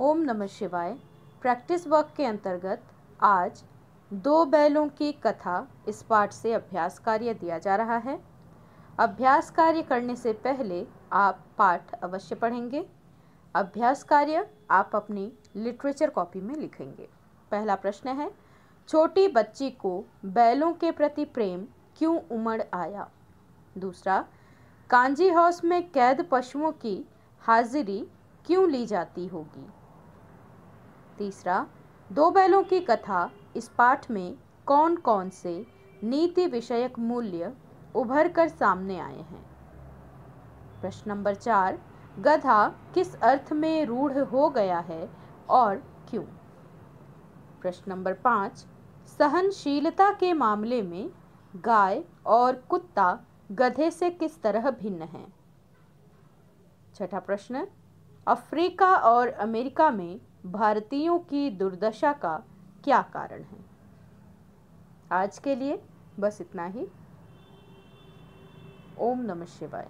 ओम नमः शिवाय। Practice work के अंतर्गत आज दो बैलों की कथा इस पाठ से अभ्यास कार्य दिया जा रहा है। अभ्यास कार्य करने से पहले आप पाठ अवश्य पढ़ेंगे। अभ्यास कार्य आप अपनी लिटरेचर कॉपी में लिखेंगे। पहला प्रश्न है, छोटी बच्ची को बैलों के प्रति प्रेम क्यों उमड़ आया? दूसरा, कांजी हाउस में कैद पशुओं की हाजिरी क्यों ली जाती होगी? तीसरा, दो बैलों की कथा इस पाठ में कौन कौन से नीति विषयक मूल्य उभर कर सामने आए हैं। प्रश्न नंबर चार, गधा किस अर्थ में रूढ़ हो गया है और क्यों? प्रश्न नंबर पाँच, सहनशीलता के मामले में गाय और कुत्ता गधे से किस तरह भिन्न हैं? छठा प्रश्न, अफ्रीका और अमेरिका में भारतीयों की दुर्दशा का क्या कारण है? आज के लिए बस इतना ही। ओम नमः शिवाय।